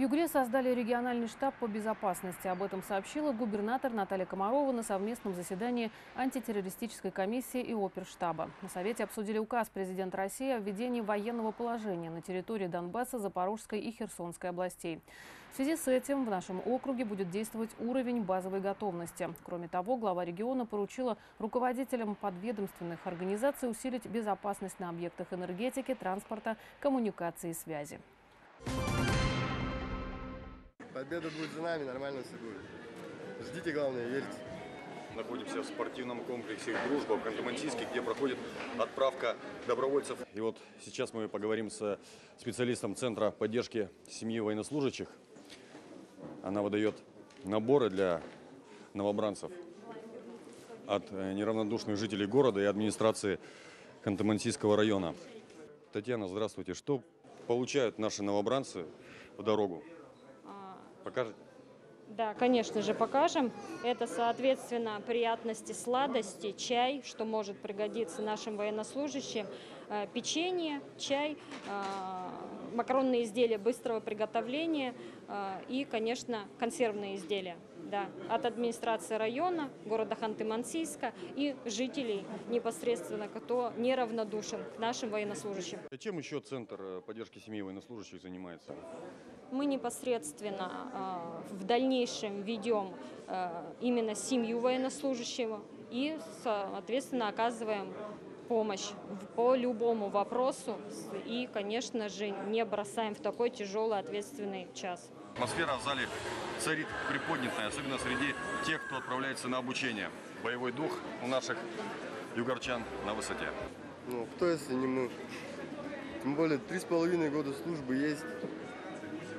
Югре создали региональный штаб по безопасности. Об этом сообщила губернатор Наталья Комарова на совместном заседании антитеррористической комиссии и оперштаба. На Совете обсудили указ президента России о введении военного положения на территории Донбасса, Запорожской и Херсонской областей. В связи с этим в нашем округе будет действовать уровень базовой готовности. Кроме того, глава региона поручила руководителям подведомственных организаций усилить безопасность на объектах энергетики, транспорта, коммуникации и связи. Победа будет за нами, нормально все будет. Ждите, главное, верьте. Находимся в спортивном комплексе «Дружба» в Ханты-Мансийске, где проходит отправка добровольцев. И вот сейчас мы поговорим с специалистом Центра поддержки семьи военнослужащих. Она выдает наборы для новобранцев от э, неравнодушных жителей города и администрации Ханты-Мансийского района. Татьяна, здравствуйте. Что получают наши новобранцы в дорогу? Покажете? Да, конечно же, покажем. Это, соответственно, приятности, сладости, чай, что может пригодиться нашим военнослужащим, э, печенье, чай, э, макаронные изделия быстрого приготовления э, и, конечно, консервные изделия. Да, от администрации района, города Ханты-Мансийска и жителей непосредственно, кто неравнодушен к нашим военнослужащим. А чем еще Центр поддержки семьи военнослужащих занимается? Мы непосредственно в дальнейшем ведем именно семью военнослужащего и, соответственно, оказываем помощь по любому вопросу и, конечно же, не бросаем в такой тяжелый ответственный час. Атмосфера в зале царит приподнятая, особенно среди тех, кто отправляется на обучение. Боевой дух у наших югорчан на высоте. Ну, кто если не мы? Тем более, три с половиной года службы есть.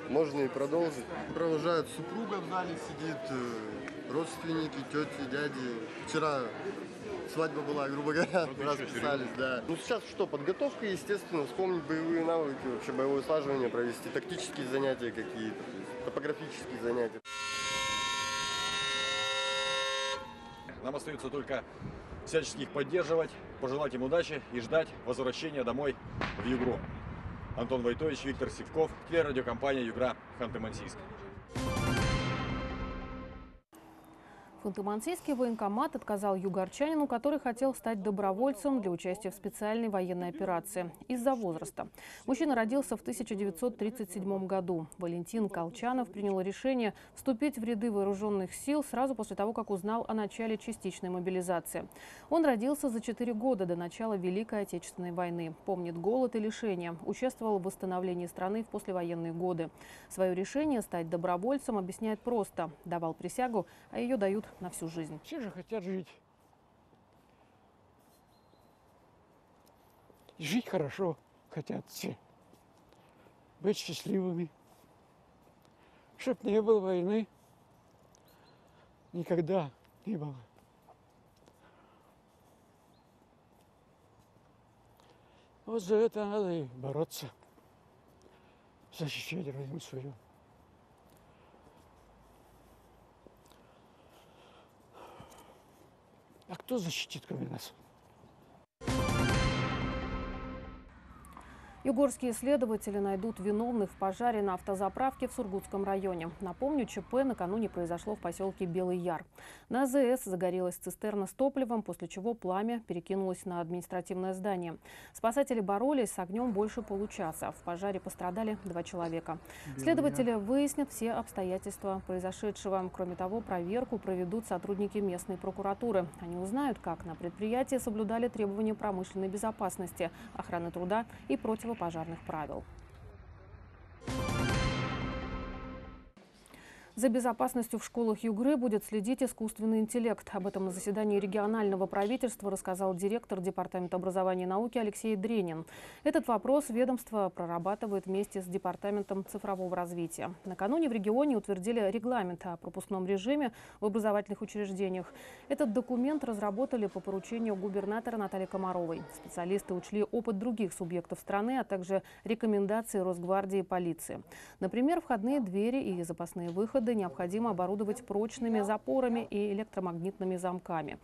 Можно и продолжить. Провожают супруга в зале сидит, э, родственники, тети, дяди. Вчера свадьба была, грубо говоря, Ну, расписались, да. Ну сейчас что, подготовка, естественно, вспомнить боевые навыки, вообще боевое слаживание провести, тактические занятия какие-то, топографические занятия. Нам остается только всячески их поддерживать, пожелать им удачи и ждать возвращения домой в Югру. Антон Войтович, Виктор Сивков, телерадиокомпания «Югра», Ханты-Мансийск. Ханты-Мансийский военкомат отказал югорчанину, который хотел стать добровольцем для участия в специальной военной операции из-за возраста. Мужчина родился в 1937 году. Валентин Колчанов принял решение вступить в ряды вооруженных сил сразу после того, как узнал о начале частичной мобилизации. Он родился за четыре года до начала Великой Отечественной войны. Помнит голод и лишения. Участвовал в восстановлении страны в послевоенные годы. Свое решение стать добровольцем объясняет просто. Давал присягу, а ее дают на всю жизнь. Все же хотят жить. Жить хорошо хотят все. Быть счастливыми. Чтоб не было войны. Никогда не было. Вот за это надо и бороться. Защищать родину свою. Кто защитит, кроме нас? Югорские следователи найдут виновных в пожаре на автозаправке в Сургутском районе. Напомню, ЧП накануне произошло в поселке Белый Яр. На АЗС загорелась цистерна с топливом, после чего пламя перекинулось на административное здание. Спасатели боролись с огнем больше получаса. В пожаре пострадали два человека. Следователи выяснят все обстоятельства произошедшего. Кроме того, проверку проведут сотрудники местной прокуратуры. Они узнают, как на предприятии соблюдали требования промышленной безопасности, охраны труда и противопожарных правил. За безопасностью в школах Югры будет следить искусственный интеллект. Об этом на заседании регионального правительства рассказал директор Департамента образования и науки Алексей Дренин. Этот вопрос ведомство прорабатывает вместе с Департаментом цифрового развития. Накануне в регионе утвердили регламент о пропускном режиме в образовательных учреждениях. Этот документ разработали по поручению губернатора Натальи Комаровой. Специалисты учли опыт других субъектов страны, а также рекомендации Росгвардии и полиции. Например, входные двери и запасные выходы необходимо оборудовать прочными запорами и электромагнитными замками.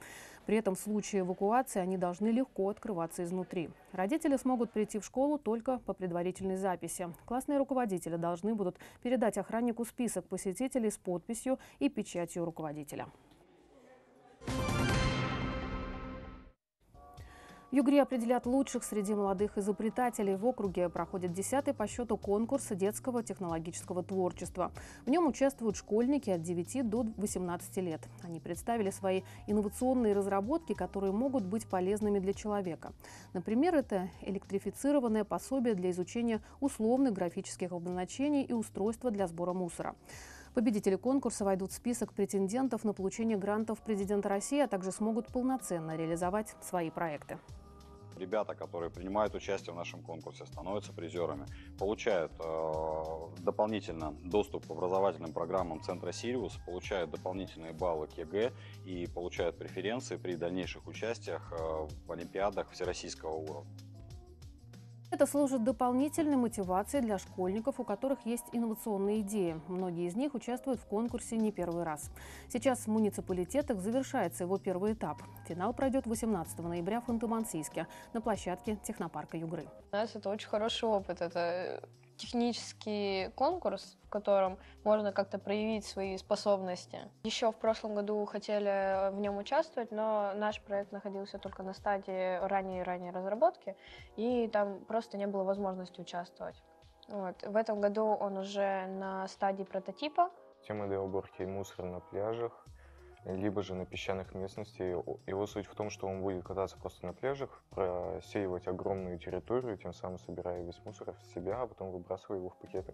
При этом в случае эвакуации они должны легко открываться изнутри. Родители смогут прийти в школу только по предварительной записи. Классные руководители должны будут передать охраннику список посетителей с подписью и печатью руководителя. В Югре определят лучших среди молодых изобретателей. В округе проходит десятый по счету конкурс детского технологического творчества. В нем участвуют школьники от 9 до 18 лет. Они представили свои инновационные разработки, которые могут быть полезными для человека. Например, это электрифицированное пособие для изучения условных графических обозначений и устройства для сбора мусора. Победители конкурса войдут в список претендентов на получение грантов президента России, а также смогут полноценно реализовать свои проекты. Ребята, которые принимают участие в нашем конкурсе, становятся призерами, получают э, дополнительно доступ к образовательным программам Центра «Сириус», получают дополнительные баллы к ЕГЭ и получают преференции при дальнейших участиях э, в олимпиадах всероссийского уровня. Это служит дополнительной мотивацией для школьников, у которых есть инновационные идеи. Многие из них участвуют в конкурсе не первый раз. Сейчас в муниципалитетах завершается его первый этап. Финал пройдет 18 ноября в Ханты-Мансийске на площадке технопарка Югры. Нас это очень хороший опыт. Это технический конкурс, в котором можно как-то проявить свои способности. Еще в прошлом году хотели в нем участвовать, но наш проект находился только на стадии ранней-ранней разработки, и там просто не было возможности участвовать. Вот. В этом году он уже на стадии прототипа. Тема для уборки мусора на пляжах, либо же на песчаных местностях. Его суть в том, что он будет кататься просто на пляжах, просеивать огромную территорию, тем самым собирая весь мусор в себя, а потом выбрасывая его в пакеты.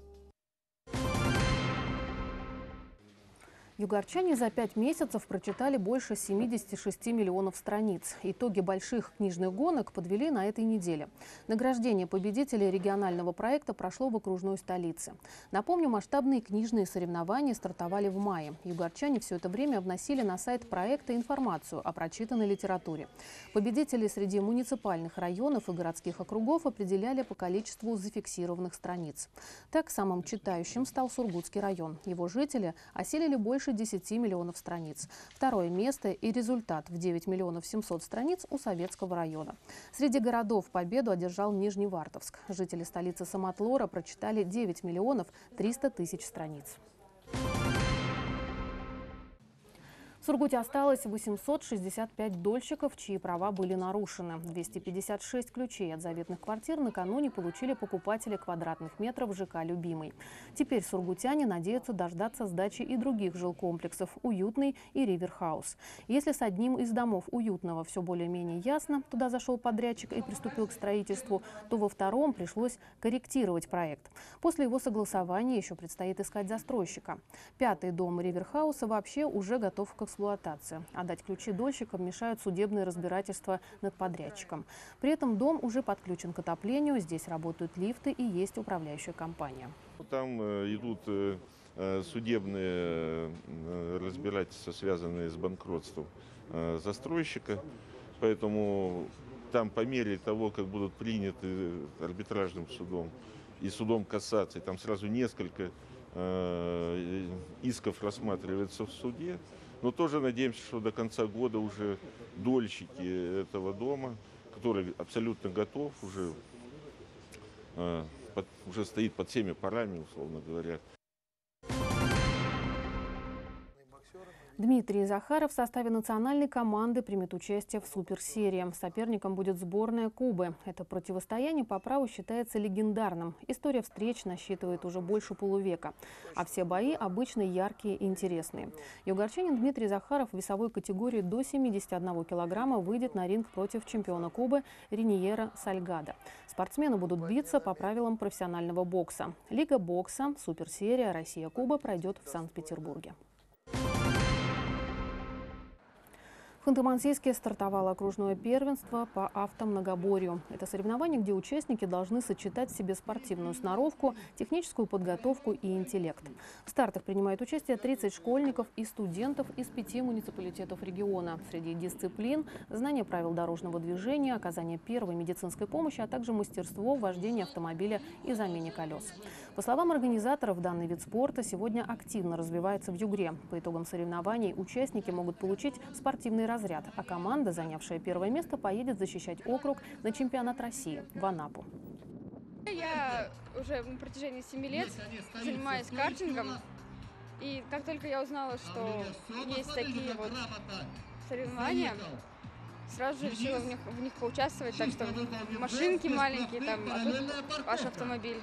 Югорчане за пять месяцев прочитали больше 76 миллионов страниц. Итоги больших книжных гонок подвели на этой неделе. Награждение победителей регионального проекта прошло в окружной столице. Напомню, масштабные книжные соревнования стартовали в мае. Югорчане все это время вносили на сайт проекта информацию о прочитанной литературе. Победители среди муниципальных районов и городских округов определяли по количеству зафиксированных страниц. Так, самым читающим стал Сургутский район. Его жители осилили больше больше 10 миллионов страниц. Второе место и результат в 9 миллионов 700 страниц у Советского района. Среди городов победу одержал Нижневартовск. Жители столицы Самотлора прочитали 9 миллионов 300 тысяч страниц. В Сургуте осталось 865 дольщиков, чьи права были нарушены. 256 ключей от заветных квартир накануне получили покупатели квадратных метров ЖК «Любимый». Теперь сургутяне надеются дождаться сдачи и других жилкомплексов «Уютный» и «Риверхаус». Если с одним из домов «Уютного» все более-менее ясно, туда зашел подрядчик и приступил к строительству, то во втором пришлось корректировать проект. После его согласования еще предстоит искать застройщика. Пятый дом «Риверхауса» вообще уже готов к эксплуатации. Отдать ключи дольщикам мешают судебные разбирательства над подрядчиком. При этом дом уже подключен к отоплению, здесь работают лифты и есть управляющая компания. Там э, идут э, э, судебные разбирательства, связанные с банкротством застройщика. Поэтому там по мере того, как будут приняты арбитражным судом и судом кассации, там сразу несколько исков рассматривается в суде. Но тоже надеемся, что до конца года уже дольщики этого дома, который абсолютно готов, уже, э, под, уже стоит под всеми парами, условно говоря, Дмитрий Захаров в составе национальной команды примет участие в суперсерии. Соперником будет сборная Кубы. Это противостояние по праву считается легендарным. История встреч насчитывает уже больше полувека. А все бои обычно яркие и интересные. Югорчанин Дмитрий Захаров в весовой категории до 71 килограмма выйдет на ринг против чемпиона Кубы Рениера Сальгада. Спортсмены будут биться по правилам профессионального бокса. Лига бокса, суперсерия «Россия-Куба» пройдет в Санкт-Петербурге. В Ханты-Мансийске стартовало окружное первенство по автомногоборью. Это соревнование, где участники должны сочетать в себе спортивную сноровку, техническую подготовку и интеллект. В стартах принимают участие 30 школьников и студентов из пяти муниципалитетов региона. Среди дисциплин – знание правил дорожного движения, оказание первой медицинской помощи, а также мастерство вождения автомобиля и замене колес. По словам организаторов, данный вид спорта сегодня активно развивается в Югре. По итогам соревнований участники могут получить спортивные разряд, а команда, занявшая первое место, поедет защищать округ на чемпионат России в Анапу. Я уже на протяжении 7 лет занимаюсь картингом. И как только я узнала, что есть такие вот соревнования, сразу же решила в них, в них поучаствовать. Так что машинки маленькие, там, а тут ваш автомобиль.